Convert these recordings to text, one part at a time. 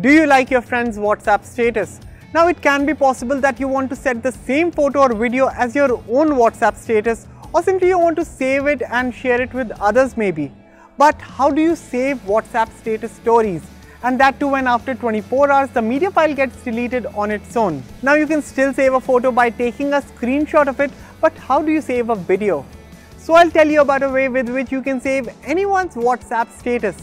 Do you like your friend's WhatsApp status? Now it can be possible that you want to set the same photo or video as your own WhatsApp status or simply you want to save it and share it with others maybe. But how do you save WhatsApp status stories? And that too when after 24 hours the media file gets deleted on its own. Now you can still save a photo by taking a screenshot of it but how do you save a video? So I'll tell you about a way with which you can save anyone's WhatsApp status.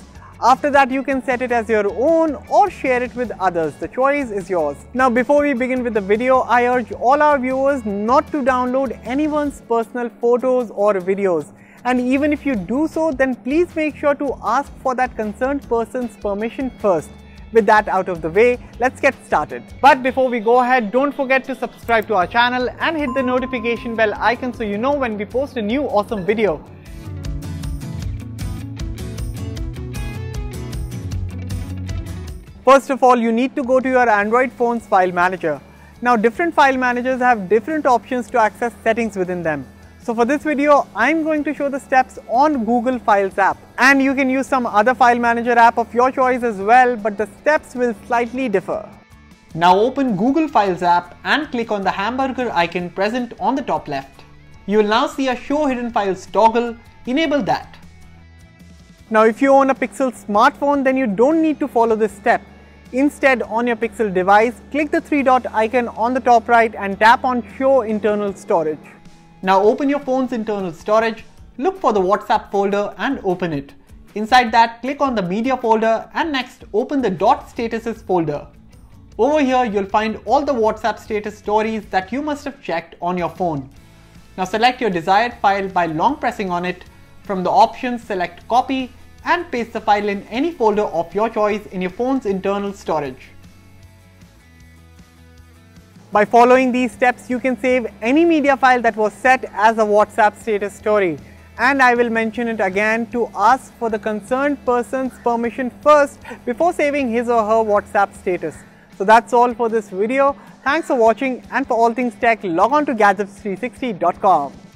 After that you can set it as your own or share it with others. The choice is yours. Now before we begin with the video, I urge all our viewers not to download anyone's personal photos or videos. And even if you do so, then please make sure to ask for that concerned person's permission first. With that out of the way, let's get started. But before we go ahead, don't forget to subscribe to our channel and hit the notification bell icon so you know when we post a new awesome video. First of all, you need to go to your Android phone's file manager. Now different file managers have different options to access settings within them. So for this video, I'm going to show the steps on Google Files app. And you can use some other file manager app of your choice as well, but the steps will slightly differ. Now open Google Files app and click on the hamburger icon present on the top left. You will now see a show hidden files toggle, enable that. Now if you own a Pixel smartphone, then you don't need to follow this step. Instead, on your Pixel device, click the three dot icon on the top right and tap on Show Internal Storage. Now open your phone's internal storage, look for the WhatsApp folder and open it. Inside that, click on the Media folder and next open the Dot Statuses folder. Over here, you'll find all the WhatsApp status stories that you must have checked on your phone. Now select your desired file by long pressing on it. From the options, select Copy and paste the file in any folder of your choice in your phone's internal storage. By following these steps, you can save any media file that was set as a WhatsApp status story. And I will mention it again to ask for the concerned person's permission first before saving his or her WhatsApp status. So that's all for this video. Thanks for watching and for all things tech, log on to gadgets360.com.